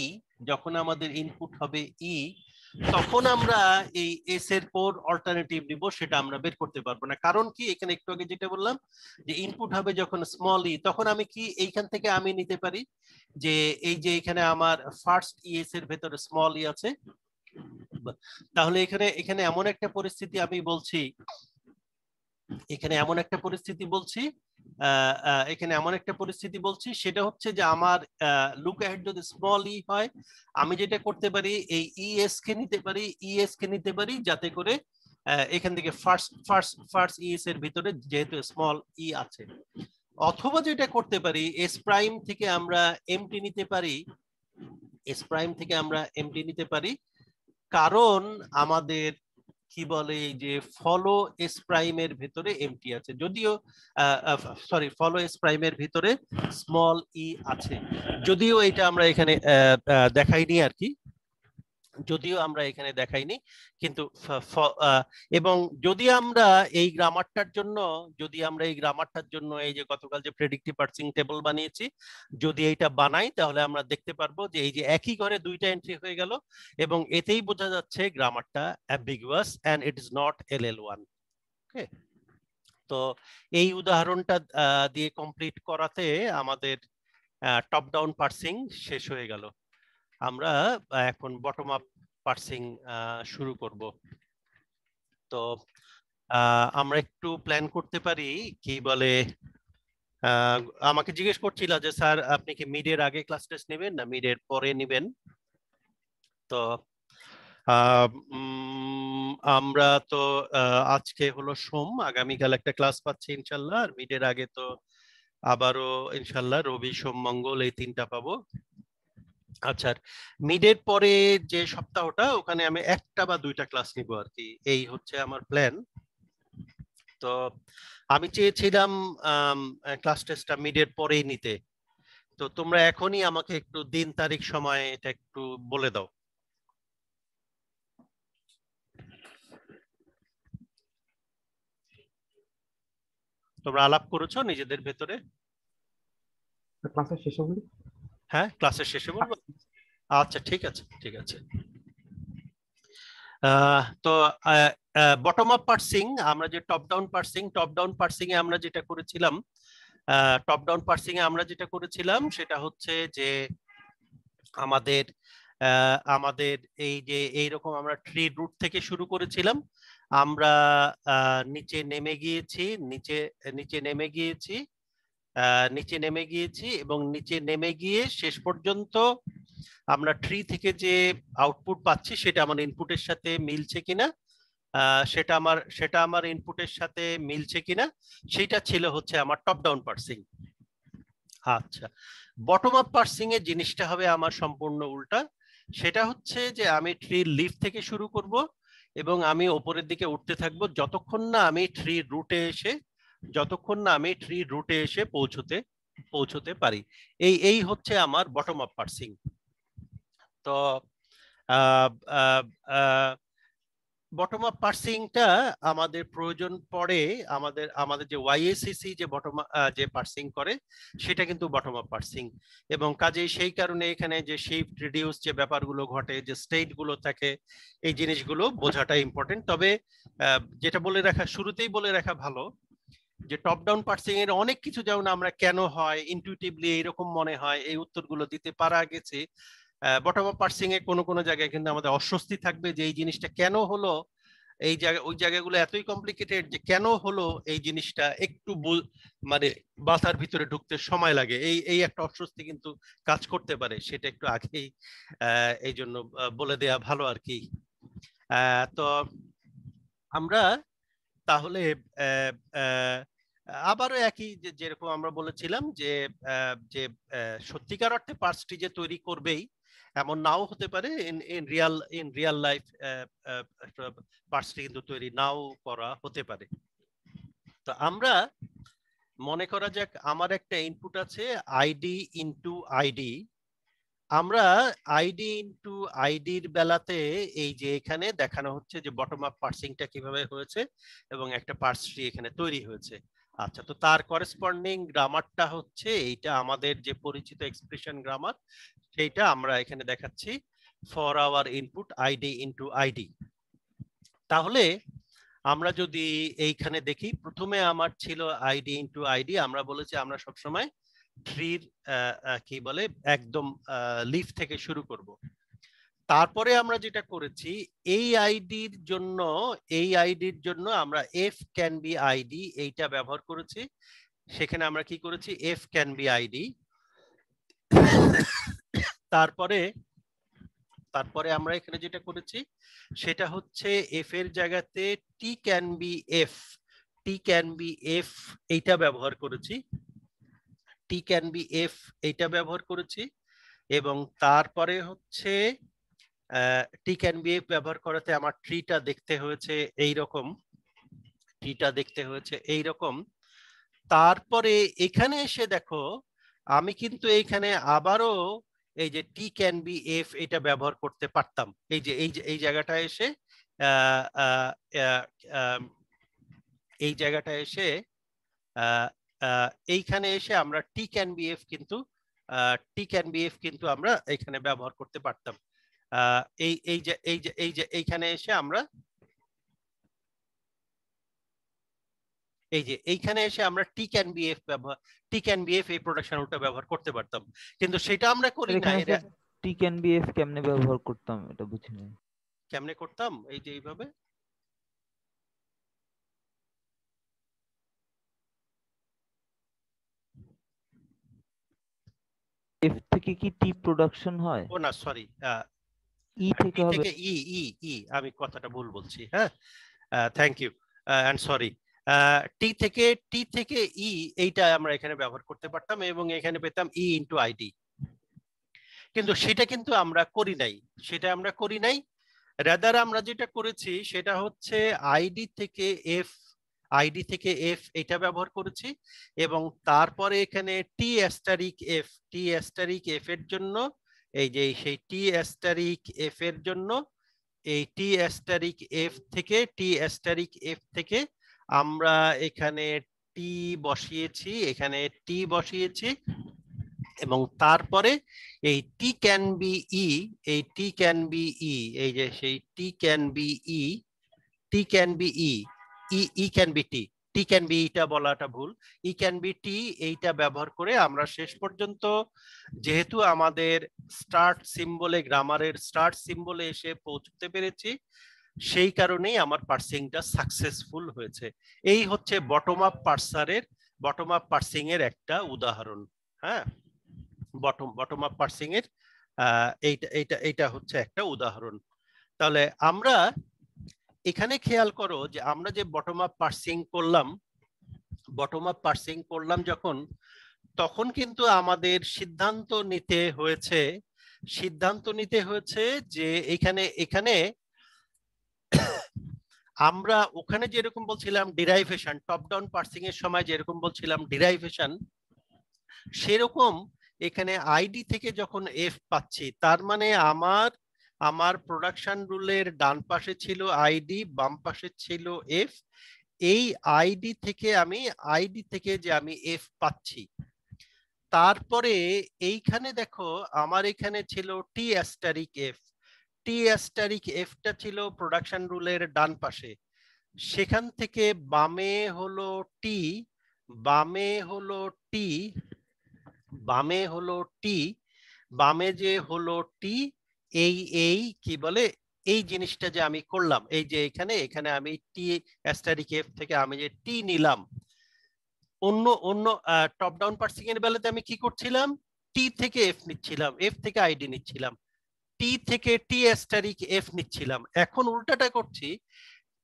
যখন আমাদের ইনপুট হবে ই তখন আমরা এই এস এর পর অল্টারনেটিভ নিব, সেটা আমরা বের করতে পারব না। কারণ কি? এখানে একটু আগে যেটা বললাম, যে ইনপুট হবে যখন স্মল ই তখন আমি কি এইখান থেকে আমি নিতে পারি? যে এই যে এখানে আমার ফার্স্ট ইএস এর ভেতরে স্মল ই আছে তাহলে এখানে এখানে এমন একটা পরিস্থিতি আমি বলছি, এখানে এমন একটা পরিস্থিতি বলছি এখানে এমন একটা পরিস্থিতি বলছি, সেটা হচ্ছে যে আমার লুক অ্যাহেড যদি স্মল ই হয়, আমি যেটা করতে পারি, এই ইএস কে নিতে পারি ইএস কে নিতে পারি, যাতে করে এখান থেকে ফার্স্ট ফার্স্ট ফার্স্ট ইএস এর ভিতরে যেহেতু স্মল ই আছে। অথবা যেটা করতে পারি এস প্রাইম থেকে আমরা এমটি নিতে পারি এস প্রাইম থেকে আমরা এমটি নিতে পারি কারণ আমাদের, কি বলে এই যে ফলো এস প্রাইমের ভেতরে এমটি আছে। যদিও সরি ফলো এস প্রাইমের ভিতরে স্মল ই আছে। যদিও এটা আমরা এখানে দেখাইনি আর কি। যদিও আমরা এখানে দেখাইনি, কিন্তু এবং যদি আমরা এই গ্রামারটার জন্য, যদি আমরা এই গ্রামারটার জন্য এই যে গতকাল যে প্রেডিক্টিভ পার্সিং টেবল বানিয়েছি, যদি এইটা বানাই, তাহলে আমরা দেখতে পারব যে এই যে একই ঘরে দুইটা এন্ট্রি হয়ে গেল, এবং এতেই বোঝা যাচ্ছে গ্রামারটা ambiguous and it is not L L one okay তো এই উদাহরণটা দিয়ে কমপ্লিট করাতে আমাদের টপ ডাউন পার্সিং শেষ হয়ে গেল। আমরা এখন বটম আপ পার্সিং শুরু করব। তো আমরা একটু প্ল্যান করতে পারি, কি বলে আমাকে জিজ্ঞেস করছিল যে, স্যার, আপনি কি মিডের আগে ক্লাস টেস্ট নেবেন না মিডের পরে নেবেন? তো আমরা তো আজকে হলো সোম, আগামীকাল একটা ক্লাস পাচ্ছি ইনশাল্লাহ, আর মিডের আগে তো আবারও ইনশাল্লাহ রবি, সোম, মঙ্গল এই তিনটা পাবো। আচ্ছা মিডের পরে যে সপ্তাহটা, ওখানে আমি একটা বা দুইটা ক্লাস নিব আর কি এই হচ্ছে আমার প্ল্যান তো আমি চেয়েছিলাম ক্লাস টেস্টটা মিডের পরেই নিতে। তো তোমরা এখনই আমাকে একটু দিন, তারিখ, সময় এটা একটু বলে দাও। তোমরা আলাপ করেছ নিজেদের ভেতরে? ক্লাসের শেষে বলি হ্যাঁ ক্লাসের শেষে বলব? আচ্ছা ঠিক আছে ঠিক আছে। তো বটম আপ পার্সিং আমরা যে top down parsing top down parsing এ আমরা যেটা করেছিলাম টপ ডাউন পার্সিং এ আমরা যেটা করেছিলাম, সেটা হচ্ছে যে আমাদের আমাদের এই যে এইরকম আমরা ট্রি রুট থেকে শুরু করেছিলাম, আমরা নিচে নেমে গিয়েছি, নিচে নিচে নেমে গিয়েছি নিচে নেমে গিয়েছি এবং নিচে নেমে গিয়ে শেষ পর্যন্ত আমরা ট্রি থেকে যে আউটপুট পাচ্ছি সেটা আমার ইনপুটের সাথে মিলছে কিনা সেটা আমার সেটা আমার ইনপুটের সাথে মিলছে কিনা, সেটা ছিল হচ্ছে আমার টপ ডাউন পার্সিং আচ্ছা বটম আপ পার্সিং এর জিনিসটা হবে আমার সম্পূর্ণ উল্টা। সেটা হচ্ছে যে আমি ট্রি লিফ থেকে শুরু করব এবং আমি ওপরের দিকে উঠতে থাকব। যতক্ষণ না আমি ট্রি রুটে এসে যতক্ষণ না আমি ট্রি রুটে এসে পৌঁছতে পৌঁছতে পারি। এই এই হচ্ছে আমার বটম আপ পার্সিং তো বটম আপ পার্সিংটা আমাদের প্রয়োজন পড়ে, আমাদের আমাদের যে ওয়াইএসিসি যে বটম যে পার্সিং করে, সেটা কিন্তু বটম আপ পার্সিং এবং কাজেই সেই কারণে এখানে যে শিফট রিডিউস যে ব্যাপারগুলো ঘটে, যে স্টেটগুলো থাকে, এই জিনিসগুলো বোঝাটা ইম্পর্টেন্ট তবে যেটা বলে রাখা, শুরুতেই বলে রাখা ভালো যে টপ ডাউন পার্সিং এর অনেক কিছু যেমন আমরা কেন হয় ইনটিউটিভলি এরকম মনে হয়, এই উত্তরগুলো দিতে পারা গেছে। বটম আপ পার্সিং এ কোনো কোনো জায়গায় কিন্তু আমাদের অস্বস্তি থাকবে যে এই জিনিসটা কেন হলো, এই জায়গা, ওই জায়গাগুলো এতই কমপ্লিকেটেড যে কেন হলো এই জিনিসটা একটু মানে বাসার ভিতরে ঢুকতে সময় লাগে। এই এই একটা অস্বস্তি কিন্তু কাজ করতে পারে, সেটা একটু আগেই এই জন্য বলে দেয়া ভালো আর কি। তো আমরা তাহলে আবারও একই যেরকম আমরা বলেছিলাম যে যে সত্যিকার অর্থে পার্সটি যে তৈরি করবেই, এমন নাও হতে পারে, in in real in real life parse tree কিন্তু তৈরি নাও করা হতে পারে। তো আমরা মনে করা যাক, আমার একটা ইনপুট আছে আইডি ইনটু আইডি আমরা আইডি ইনটু আইডির বেলাতে এই যে এখানে দেখানো হচ্ছে যে বটম আপ পার্সিংটা কীভাবে হয়েছে এবং একটা পার্স ট্রি এখানে তৈরি হয়েছে। আচ্ছা তো তার করেসপন্ডিং গ্রামারটা হচ্ছে এইটা আমাদের যে পরিচিত এক্সপ্রেশন গ্রামার সেইটা আমরা এখানে দেখাচ্ছি for our input ID into ID তাহলে আমরা যদি এইখানে দেখি, প্রথমে আমার ছিল আইডি ইনটু আইডি আমরা বলেছি আমরা সবসময় থ্রির কি বলে, একদম লিফ থেকে শুরু করব। তারপরে আমরা যেটা করেছি, এই আইডির জন্য, এই আইডির জন্য আমরা এফ ক্যান বি আইডি এইটা ব্যবহার করেছি। সেখানে আমরা কি করেছি? এফ ক্যান বি আইডি তারপরে তারপরে আমরা এখানে যেটা করেছি, সেটা হচ্ছে এফ এর জায়গাতে T can be F T can be F এইটা ব্যবহার করেছি। টি ক্যান বি এফ এইটা ব্যবহার করেছি। এবং তারপরে হচ্ছে টি ক্যান বি এফ ব্যবহার করাতে আমার ট্রিটা দেখতে হয়েছে এই রকম ট্রিটা দেখতে হয়েছে এই রকম তারপরে এখানে এসে দেখো, আমি কিন্তু এইখানে আবারও এই যে টি ক্যান বি এফ এটা ব্যবহার করতে পারতাম। এই যে, এই এই জায়গাটা এসে এই জায়গাটা এসে এইখানে এসে আমরা টি ক্যান বি এফ কিন্তু টি ক্যান বি এফ কিন্তু আমরা এখানে ব্যবহার করতে পারতাম। এই এই যে এই যে এই যে এইখানে এসে আমরা এই যে এইখানে এসে আমরা টি ক্যান বি এফ ব্যবহার টি ক্যান বি এফ এই প্রোডাকশন রুলটা ব্যবহার করতে পারতাম। কিন্তু সেটা আমরা করি না টি ক্যান বি এফ কেমনে ব্যবহার করতাম এটা বুঝিনি। কেমনে করতাম? এই যে এইভাবে এফ থেকে কি টি প্রোডাকশন হয়? ও না সরি ই থেকে হবে? ই ই ই আমি কথাটা ভুল বলছি হ্যাঁ? Thank you and sorry T থেকে টি থেকে ই এইটা আমরা এখানে ব্যবহার করতে পারতাম এবং এখানে পেতাম ই ইন্টু আইডি কিন্তু সেটা কিন্তু আমরা করি নাই সেটা আমরা করি নাই। রাদার আমরা যেটা করেছি সেটা হচ্ছে আইডি থেকে এফ আইডি থেকে এফ এটা ব্যবহার করেছি এবং তারপরে এখানে T asterisk F T asterisk F এর জন্য, এই যে সেই টি অ্যাস্টারিক এফ এর জন্য, এই টি অ্যাস্টারিক এফ থেকে টি অ্যাস্টারিক এফ থেকে আমরা এখানে টি বসিয়েছি, এখানে টি বসিয়েছি এবং তারপরে এই টি ক্যান বি ই এই টি ক্যান বি ই এই যে সেই T can be E T can be E E E can be T T can be এটা বলাটা ভুল। ই ক্যান বি টি এইটা ব্যবহার করে আমরা শেষ পর্যন্ত যেহেতু আমাদের স্টার্ট সিম্বলে গ্রামারের স্টার্ট সিম্বলে এসে পৌঁছতে পেরেছি, সেই কারণেই আমার পার্সিংটা সাকসেসফুল হয়েছে। এই হচ্ছে বটম আপ পার্সারের বটম আপ পার্সিং এর একটা উদাহরণ। হ্যাঁ? বটম বটম আপ পার্সিং এর এইটা এইটা এইটা হচ্ছে একটা উদাহরণ। তাহলে আমরা এখানে খেয়াল করো যে আমরা যে বটম আপ পার্সিং করলাম বটম আপ পার্সিং করলাম যখন, তখন কিন্তু আমাদের সিদ্ধান্ত নিতে হয়েছে, সিদ্ধান্ত নিতে হয়েছে যে এখানে এখানে আমরা ওখানে যেরকম বলছিলাম ডিরাইভেশন টপ ডাউন পার্সিং এর সময় যেরকম বলছিলাম ডিরাইভেশন সেরকম এখানে আইডি থেকে যখন এফ পাচ্ছি, তার মানে আমার আমার প্রোডাকশন রুলের ডান পাশে ছিল আইডি বাম পাশে ছিল এফ এই আইডি থেকে আমি আইডি থেকে যে আমি এফ পাচ্ছি। তারপরে এইখানে দেখো, আমার এখানে ছিল T asterisk F T asterisk এফটা ছিল প্রোডাকশন রুলের ডান পাশে। সেখান থেকে বামে হলো টি বামে হলো টি বামে হলো টি বামে যে হলো টি এই এই কি বলে, এই জিনিসটা যে আমি করলাম, এই যে এখানে এখানে আমি টি অ্যাস্টারিক এফ থেকে আমি যে টি নিলাম, অন্য অন্য টপ ডাউন পার্সিং এর বেলাতে আমি কি করছিলাম? টি থেকে এফ নিচ্ছিলাম এফ থেকে আইডি নিচ্ছিলাম টি থেকে টি অ্যাস্টারিক এফ নিচ্ছিলাম। এখন উল্টাটা করছি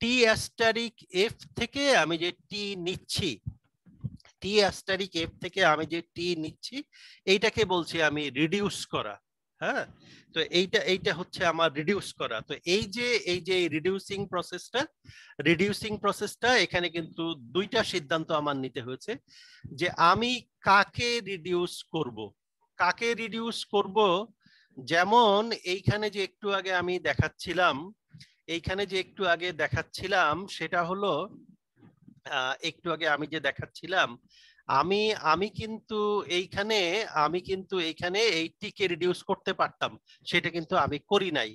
টি অ্যাস্টারিক এফ থেকে আমি যে টি নিচ্ছি টি অ্যাস্টারিক এফ থেকে আমি যে টি নিচ্ছি, এইটাকে বলছি আমি রিডিউস করা। হ্যাঁ? তো এইটা এইটা হচ্ছে আমার রিডিউস করা। তো এই যে এই যে রিডিউসিং প্রসেসটা রিডিউসিং প্রসেসটা এখানে কিন্তু দুইটা সিদ্ধান্ত আমার নিতে হয়েছে যে আমি কাকে রিডিউস করব? কাকে রিডিউস করব? যেমন এইখানে যে একটু আগে আমি দেখাচ্ছিলাম, এইখানে যে একটু আগে দেখাচ্ছিলাম, সেটা হলো একটু আগে আমি যে দেখাচ্ছিলাম আমি আমি কিন্তু এইখানে, আমি কিন্তু এইখানে এইটিকে রিডিউস করতে পারতাম। সেটা কিন্তু আমি করি নাই।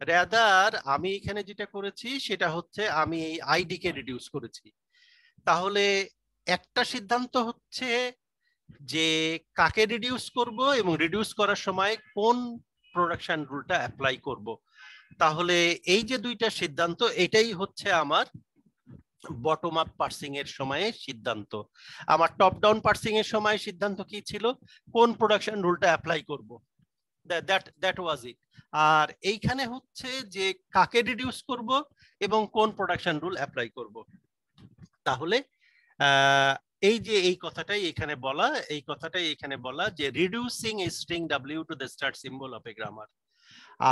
রেদার আমি এখানে যেটা করেছি, সেটা হচ্ছে আমি এই আইডি কে রিডিউস করেছি। তাহলে একটা সিদ্ধান্ত হচ্ছে যে কাকে রিডিউস করব এবং রিডিউস করার সময় কোন প্রোডাকশন রুলটা অ্যাপ্লাই করব। তাহলে এই যে দুইটা সিদ্ধান্ত, এটাই হচ্ছে আমার বটম আপ পার্সিং এর সময়ে সিদ্ধান্ত। আমার টপ ডাউন পার্সিং এর সময় সিদ্ধান্ত কি ছিল? কোন প্রোডাকশন রুলটা অ্যাপ্লাই করব? দ্যাট দ্যাট ওয়াজ ইট আর এইখানে হচ্ছে যে কাকে রিডিউস করব এবং কোন প্রোডাকশন রুল অ্যাপ্লাই করব? তাহলে এই যে এই কথাটাই এখানে বলা, এই কথাটাই এখানে বলা যে reducing a string W to the start symbol of a grammar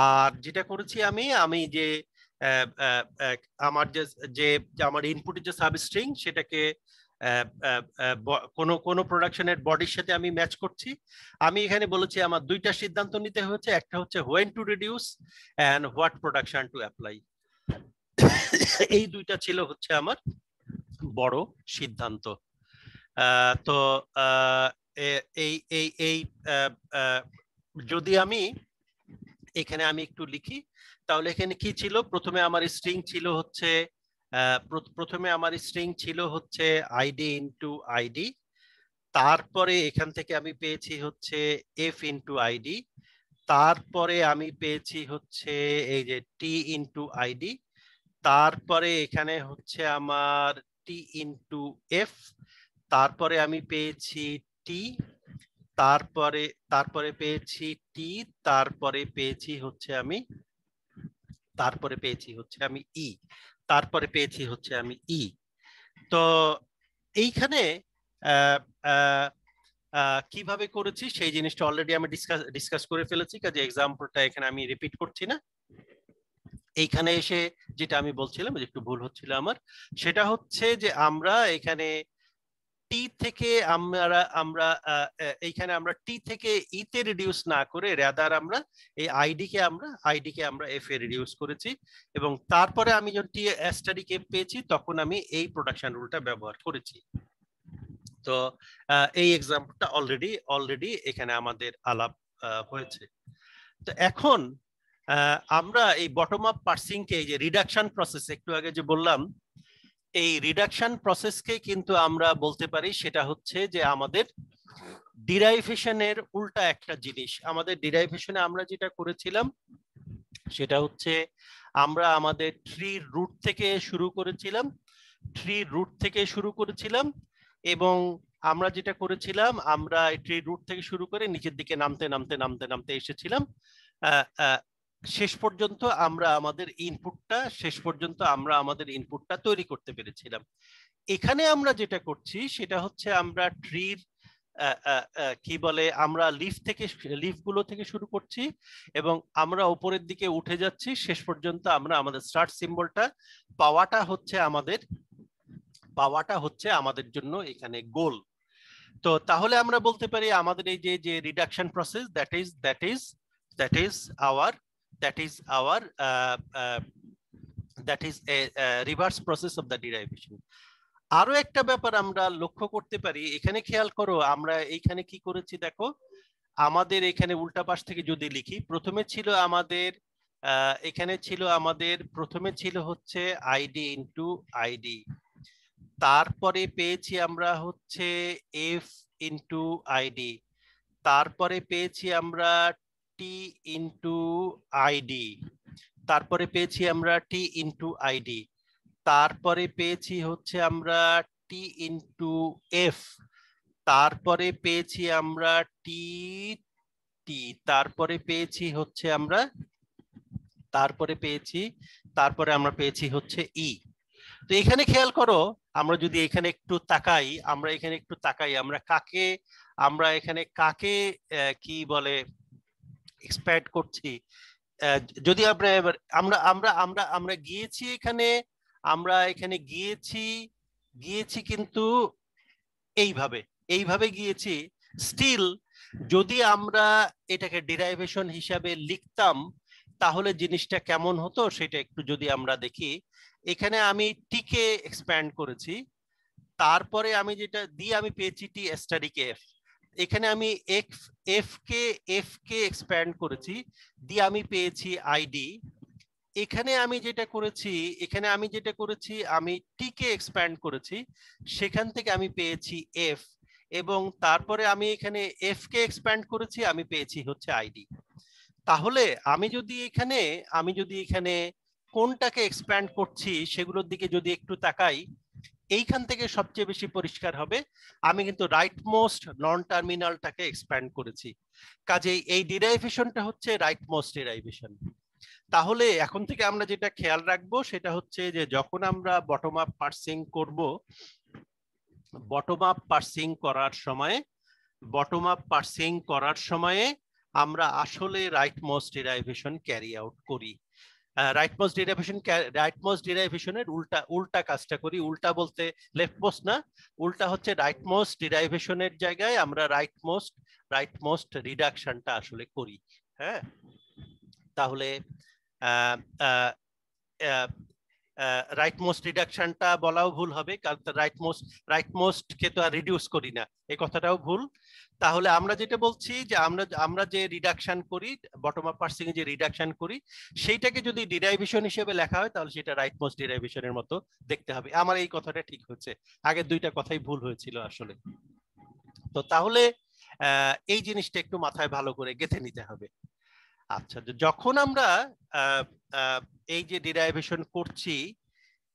আর যেটা করেছি আমি আমি যে আমার যে যে, আমার ইনপুটের যে সাবস্ট্রিং সেটাকে কোনো কোনো প্রোডাকশনের বডির সাথে আমি ম্যাচ করছি। আমি এখানে বলেছি আমার দুইটা সিদ্ধান্ত নিতে হয়েছে। একটা হচ্ছে when to reduce and what production to apply এই দুইটা ছিল হচ্ছে আমার বড় সিদ্ধান্ত। তো এই এই এই যদি আমি এখানে আমি একটু লিখি। তাহলে এখানে কি ছিল? প্রথমে আমার স্ট্রিং ছিল হচ্ছে প্রথমে আমার স্ট্রিং ছিল হচ্ছে আইডি ইনটু আইডি তারপরে এখান থেকে আমি পেয়েছি হচ্ছে এফ ইনটু আইডি তারপরে আমি পেয়েছি হচ্ছে এই যে টি ইনটু আইডি তারপরে এখানে হচ্ছে আমার টি ইনটু এফ তারপরে আমি পেয়েছি টি তারপরে তারপরে পেয়েছি টি তারপরে পেয়েছি হচ্ছে আমি, তারপরে পেয়েছি হচ্ছে আমি ই তারপরে পেয়েছি হচ্ছে আমি ই তো এইখানে কীভাবে করেছি সেই জিনিসটা অলরেডি আমি ডিসকাস ডিসকাস করে ফেলেছি, কাজে এক্সাম্পলটা এখানে আমি রিপিট করছি না। এইখানে এসে যেটা আমি বলছিলাম, যে একটু ভুল হচ্ছিল আমার, সেটা হচ্ছে যে আমরা এখানে টি থেকে আমরা আমরা এইখানে আমরা টি থেকে ইতে রিডিউস না করে রেদার আমরা এই আইডি কে আমরা আইডি কে আমরা এফ এ রিডিউস করেছি। এবং তারপরে আমি যখন টি স্টাডি কে পেয়েছি, তখন আমি এই প্রোডাকশন রুলটা ব্যবহার করেছি। তো এই এক্সাম্পলটা অলরেডি অলরেডি এখানে আমাদের আলাপ হয়েছে। তো এখন আমরা এই বটম আপ পার্সিং কে এই যে রিডাকশন প্রসেস একটু আগে যে বললাম এই রিডাকশন প্রসেসকে কিন্তু আমরা বলতে পারি সেটা হচ্ছে যে আমাদের ডিরাইভেশনের উল্টা একটা জিনিস। আমাদের ডিরাইভেশনে আমরা যেটা করেছিলাম, সেটা হচ্ছে আমরা আমাদের ট্রি রুট থেকে শুরু করেছিলাম ট্রি রুট থেকে শুরু করেছিলাম এবং আমরা যেটা করেছিলাম, আমরা ট্রি রুট থেকে শুরু করে নিচের দিকে নামতে নামতে নামতে নামতে এসেছিলাম। শেষ পর্যন্ত আমরা আমাদের ইনপুটটা শেষ পর্যন্ত আমরা আমাদের ইনপুটটা তৈরি করতে পেরেছিলাম। এখানে আমরা যেটা করছি, সেটা হচ্ছে আমরা ট্রির কি বলে, আমরা লিফ থেকে লিফগুলো থেকে শুরু করছি এবং আমরা উপরের দিকে উঠে যাচ্ছি। শেষ পর্যন্ত আমরা আমাদের স্টার্ট সিম্বলটা পাওয়াটা হচ্ছে আমাদের, পাওয়াটা হচ্ছে আমাদের জন্য এখানে গোল তো তাহলে আমরা বলতে পারি আমাদের এই যে যে reduction process that is that is that is our that is our uh, uh, that is a, a reverse process of the derivation. আরও একটা ব্যাপার আমরা লক্ষ্য করতে পারি এখানে খেয়াল করো আমরা এইখানে কি করেছি দেখো আমাদের এখানে উল্টা পাশ থেকে যদি লিখি প্রথমে ছিল আমাদের এখানে ছিল আমাদের প্রথমে ছিল হচ্ছে আইডি ইনটু আইডি তারপরে পেয়েছি আমরা হচ্ছে এফ ইনটু আইডি তারপরে পেয়েছি আমরা টি ইন্টু আইডি তারপরে পেয়েছি আমরা টি ইন্টু আইডি তারপরে পেয়েছি হচ্ছে আমরা টি ইন্টু এফ তারপরে পেয়েছি আমরা টি টি তারপরে পেয়েছি হচ্ছে আমরা তারপরে পেয়েছি, তারপরে আমরা পেয়েছি হচ্ছে ই তো এখানে খেয়াল করো, আমরা যদি এখানে একটু তাকাই, আমরা এখানে একটু তাকাই, আমরা কাকে, আমরা এখানে কাকে কি বলে এক্সপ্যান্ড করছি। যদি আমরা এবার, আমরা আমরা আমরা আমরা গিয়েছি এখানে, আমরা এখানে গিয়েছি গিয়েছি কিন্তু এইভাবে এইভাবে গিয়েছি। স্টিল যদি আমরা এটাকে ডিরাইভেশন হিসাবে লিখতাম, তাহলে জিনিসটা কেমন হতো সেটা একটু যদি আমরা দেখি। এখানে আমি টিকে এক্সপ্যান্ড করেছি। তারপরে আমি যেটা দিয়ে আমি পেয়েছি টি স্টাডি কে এফ এখানে আমি এফ কে এফ কে এক্সপ্যান্ড করেছি, দিয়ে আমি পেয়েছি আইডি এখানে আমি যেটা করেছি, এখানে আমি যেটা করেছি, আমি টি কে এক্সপ্যান্ড করেছি, সেখান থেকে আমি পেয়েছি এফ এবং তারপরে আমি এখানে এফ কে এক্সপ্যান্ড করেছি, আমি পেয়েছি হচ্ছে আইডি তাহলে আমি যদি এখানে, আমি যদি এখানে কোনটাকে এক্সপ্যান্ড করছি, সেগুলোর দিকে যদি একটু তাকাই এইখান থেকে সবচেয়ে বেশি পরিষ্কার হবে। আমি কিন্তু রাইট মোস্ট নন টার্মিনালটাকে এক্সপ্যান্ড করেছি। কাজেই এই ডিরাইভেশনটা হচ্ছে রাইট মোস্ট ডিরাইভেশন তাহলে এখন থেকে আমরা যেটা খেয়াল রাখব, সেটা হচ্ছে যে যখন আমরা বটম আপ পার্সিং করব বটম আপ পার্সিং করার সময় বটম আপ পার্সিং করার সময়ে আমরা আসলে right most derivation carry out করি। রাইট ডেরিভেশন রাইটমোস্ট ডেরিভেশনের উল্টা উল্টা কাজটা করি। উল্টা বলতে লেফটমোস্ট না। উল্টা হচ্ছে রাইটমোস্ট ডেরিভেশনের জায়গায় আমরা রাইটমোস্ট রাইটমোস্ট রিডাকশনটা আসলে করি। হ্যাঁ? তাহলে রাইট মোস্ট রিডাকশনটা বলাও ভুল হবে, কারণ রাইট মোস্ট রাইট মোস্ট কে তো আর রিডিউস করি না। এই কথাটাও ভুল। তাহলে আমরা যেটা বলছি যে আমরা আমরা যে রিডাকশন করি বটম আপ পার্সিং যে রিডাকশন করি, সেইটাকে যদি ডিরাইভেশন হিসেবে লেখা হয়, তাহলে সেটা রাইট মোস্ট ডিরাইভেশনের মতো দেখতে হবে। আমার এই কথাটা ঠিক হচ্ছে আগের দুইটা কথাই ভুল হয়েছিল আসলে। তো তাহলে এই জিনিসটা একটু মাথায় ভালো করে গেঁথে নিতে হবে। আচ্ছা যখন আমরা এই যে ডিরাইভেশন করছি,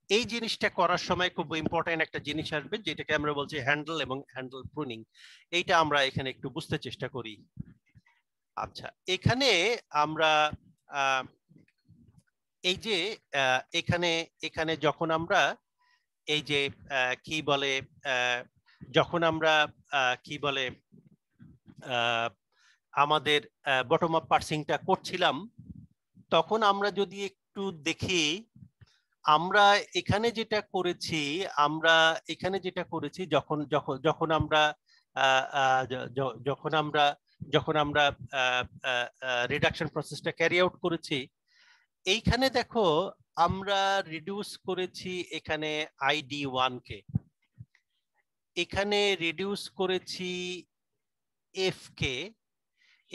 এই জিনিসটা করার সময় খুব ইম্পর্টেন্ট একটা জিনিস আসবে, যেটাকে আমরা বলছি হ্যান্ডেল এবং হ্যান্ডেল প্রুনিং এইটা আমরা এখানে একটু বুঝতে চেষ্টা করি। আচ্ছা এখানে আমরা এই যে এখানে এখানে যখন আমরা এই যে কি বলে যখন আমরা কি বলে আমাদের বটম আপ পার্সিংটা করছিলাম, তখন আমরা যদি একটু দেখি, আমরা এখানে যেটা করেছি, আমরা এখানে যেটা করেছি, যখন যখন যখন আমরা যখন আমরা যখন আমরা রিডাকশন প্রসেসটা ক্যারি আউট করেছি, এইখানে দেখো আমরা রিডিউস করেছি এখানে আইডি ওয়ান কে। এখানে রিডিউস করেছি এফ কে।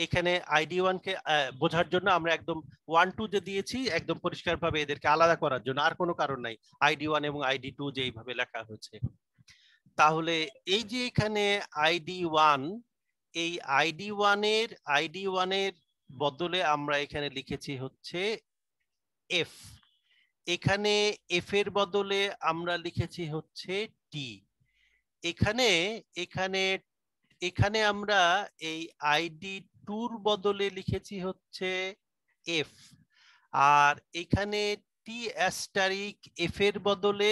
এখানে আইডি ওয়ান কে বোঝার জন্য আমরা একদম ওয়ান টু যে দিয়েছি, একদম পরিষ্কারভাবে এদেরকে আলাদা করার জন্য। আর কোনো কারণ নাই। আইডি ওয়ান এবং আইডি টু যে এইভাবে লেখা হয়েছে। তাহলে এই যে এখানে আইডি ওয়ান এই আইডি ওয়ানের আইডি ওয়ানের বদলে আমরা এখানে লিখেছি হচ্ছে এফ এখানে এফ এর বদলে আমরা লিখেছি হচ্ছে টি এখানে এখানে এখানে আমরা এই আইডি টুর বদলে লিখেছি হচ্ছে এফ আর এখানে টি অ্যাস্টারিক এফ এর বদলে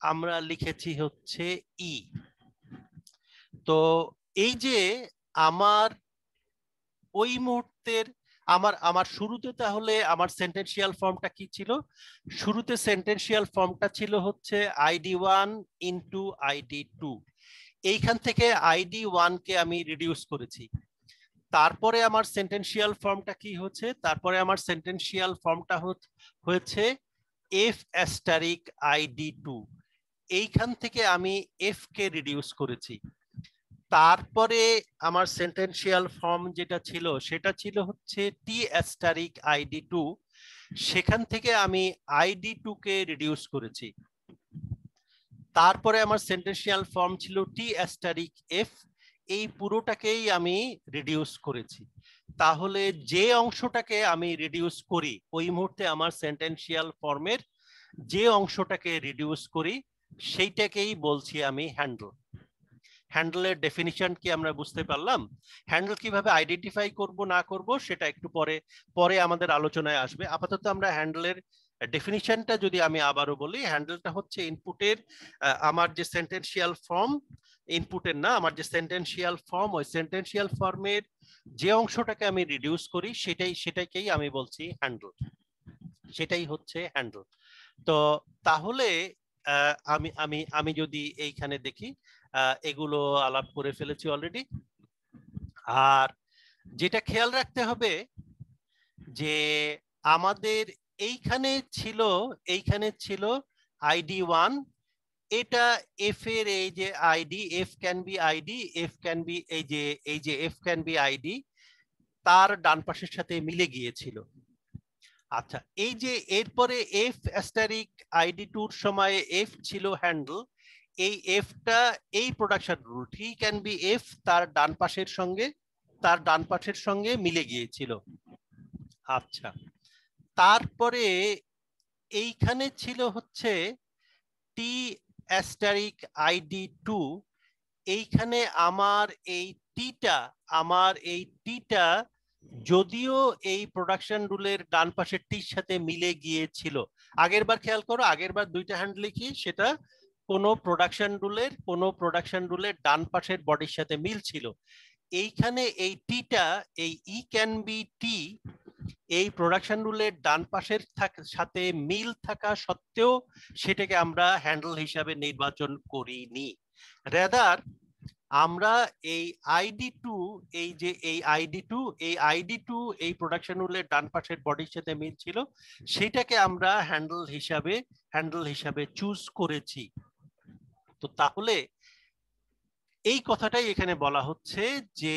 আমরা লিখেছি হচ্ছে ই তো এই যে আমার ওই মুহূর্তের আমার আমার শুরুতে তাহলে আমার সেন্টেন্সিয়াল ফর্মটা কি ছিল? শুরুতে সেন্টেন্সিয়াল ফর্মটা ছিল হচ্ছে ID one into ID two এইখান থেকে আইডি ওয়ান কে আমি রিডিউস করেছি। তারপরে আমার সেন্টেন্সিয়াল ফর্মটা কি হচ্ছে? তারপরে আমার সেন্টেন্সিয়াল ফর্মটা হয়েছে এফ অ্যাস্টারিক আইডি টু এইখান থেকে আমি এফ কে রিডিউস করেছি। তারপরে আমার সেন্টেন্সিয়াল ফর্ম যেটা ছিল, সেটা ছিল হচ্ছে টি অ্যাস্টারিক আইডি টু সেখান থেকে আমি আইডি টু কে রিডিউস করেছি। তারপরে আমার সেন্টেন্সিয়াল ফর্ম ছিল টি অ্যাস্টারিক এফ এই পুরোটাকেই আমি রিডিউস করেছি। তাহলে যে অংশটাকে আমি রিডিউস করি, ওই মুহূর্তে আমার সেন্টেন্সিয়াল ফর্মের যে অংশটাকে রিডিউস করি, সেইটাকেই বলছি আমি হ্যান্ডেল হ্যান্ডেলের ডেফিনিশন কি আমরা বুঝতে পারলাম? হ্যান্ডেল কীভাবে আইডেন্টিফাই করব, না করব, সেটা একটু পরে পরে আমাদের আলোচনায় আসবে। আপাতত আমরা হ্যান্ডেলের ডেফিনিশনটা যদি আমি আবারও বলি হ্যান্ডেলটা হচ্ছে ইনপুটের আমার যে সেন্টেন্সিয়াল ফর্ম ইনপুটের না, আমার যে সেন্টেন্সিয়াল ফর্ম ওই সেন্টেন্সিয়াল ফর্মের যে অংশটাকে আমি রিডিউস করি, সেটাই, সেটাকেই আমি বলছি হ্যান্ডেল সেটাই হচ্ছে হ্যান্ডেল তো তাহলে আমি আমি আমি যদি এইখানে দেখি এগুলো আলাপ করে ফেলেছি অলরেডি আর যেটা খেয়াল রাখতে হবে যে আমাদের এইখানে ছিল এইখানে ছিল আইডি ওয়ান এটা এফ এর এই যে ID F can be ID F can be এই যে এই যে এফ ক্যান বি আইডি তার ডান পাশের সাথে মিলে গিয়েছিল। আচ্ছা এই যে এরপরে এফ অ্যাস্টারিক আইডি টুর সময় এফ ছিল হ্যান্ডেল এই এফটা এই production rule T can be F তার ডান পাশের সঙ্গে, তার ডান পাশের সঙ্গে মিলে গিয়েছিল। আচ্ছা তারপরে এইখানে ছিল হচ্ছে টি অ্যাস্টারিক আইডি টু এইখানে আমার এই টিটা আমার এই টিটা যদিও এই প্রোডাকশন রুলের ডান পাশের টির সাথে মিলে গিয়েছিল। আগের বার খেয়াল করো, আগের বার দুইটা হ্যান্ড লিখি, সেটা কোনো প্রোডাকশন রুলের, কোনো প্রোডাকশন রুলের ডান পাশের বডির সাথে মিল ছিল এইখানে এই টিটা এই ই ক্যান বি টি এই প্রোডাকশন রুলের ডান পাশের সাথে মিল থাকা সত্ত্বেও সেটাকে আমরা হ্যান্ডেল হিসাবে নির্বাচন করিনি। রেদার আমরা এই আইডি টু এই যে এই আইডি টু এই আইডি টু এই প্রোডাকশন রুলের ডান পাশের বডির সাথে মিল ছিল, সেটাকে আমরা হ্যান্ডেল হিসাবে হ্যান্ডেল হিসাবে চুজ করেছি। তো তাহলে এই কথাটাই এখানে বলা হচ্ছে যে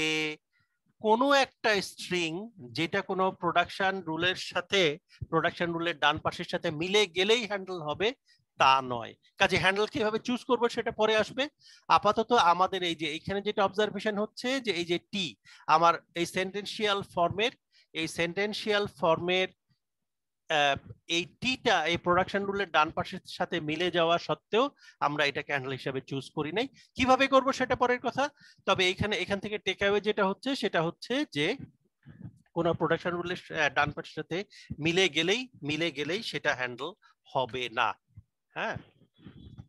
কোনো একটা স্ট্রিং যেটা কোনো প্রোডাকশন রুলের সাথে প্রোডাকশন রুলের ডান পাশের সাথে মিলে গেলেই হ্যান্ডেল হবে, তা নয়। কাজে হ্যান্ডেল কীভাবে চুজ করব সেটা পরে আসবে। আপাতত আমাদের এই যে এখানে যেটা অবজারভেশন হচ্ছে যে, এই যে টি আমার এই সেন্টেন্সিয়াল ফর্মের এই সেন্টেন্সিয়াল ফর্মের এই টিটা এই প্রোডাকশন রুলের ডান পাশের সাথে মিলে যাওয়া সত্ত্বেও আমরা এটা ক্যান্ডেল হিসাবে চুজ করি নাই। কীভাবে করব সেটা পরের কথা। তবে এখানে, এখান থেকে টেক অ্যাওয়ে যেটা হচ্ছে, সেটা হচ্ছে যে কোন প্রোডাকশন রুলের ডান পাশের সাথে মিলে গেলেই মিলে গেলেই সেটা হ্যান্ডেল হবে না। হ্যাঁ?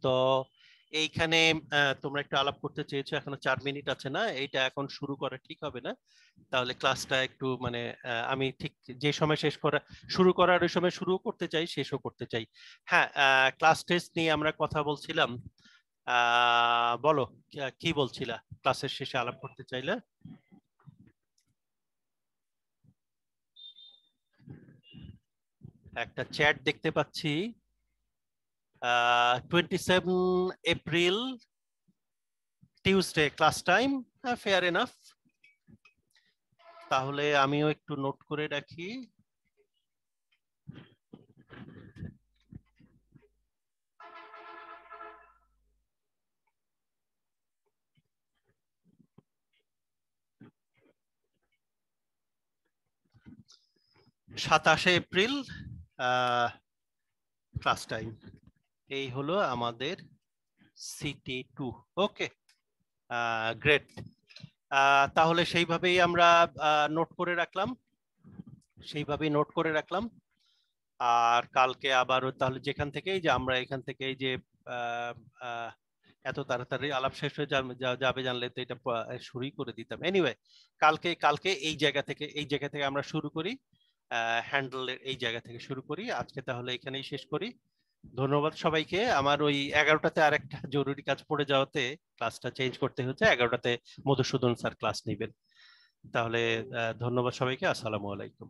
তো এইখানে তোমরা একটু আলাপ করতে চেয়েছো, এখনও চার মিনিট আছে না, এইটা এখন শুরু করা ঠিক হবে না? তাহলে ক্লাসটা একটু মানে আমি ঠিক যে সময় শেষ করা, শুরু করার ওই সময় শুরু করতে চাই, শেষও করতে চাই। হ্যাঁ ক্লাস টেস্ট নিয়ে আমরা কথা বলছিলাম। বলো কি বলছিলা? ক্লাসের শেষে আলাপ করতে চাইলে? একটা চ্যাট দেখতে পাচ্ছি। Twenty seven April Tuesday class time fair enough তাহলে আমিও একটু নোট করে রাখি। সাতাশে এপ্রিল ক্লাস টাইম এই হলো আমাদের সিটি টু ওকে গ্রেট তাহলে সেইভাবেই আমরা নোট করে রাখলাম। সেইভাবেই নোট করে রাখলাম। আর কালকে আবারও তাহলে যেখান থেকেই যে আমরা এখান থেকে যে এত তাড়াতাড়ি আলাপ শেষ হয়ে যাবে- জানলে তো এটা শুরুই করে দিতাম। এনিওয়ে কালকে কালকে এই জায়গা থেকে, এই জায়গা থেকে আমরা শুরু করি। হ্যান্ডেল এই জায়গা থেকে শুরু করি। আজকে তাহলে এখানেই শেষ করি। ধন্যবাদ সবাইকে। আমার ওই এগারোটাতে আর একটা জরুরি কাজ পড়ে যাওয়াতে ক্লাসটা চেঞ্জ করতে হচ্ছে। এগারোটাতে মধুসূদন স্যার ক্লাস নেবেন। তাহলে ধন্যবাদ সবাইকে। আসসালামু আলাইকুম।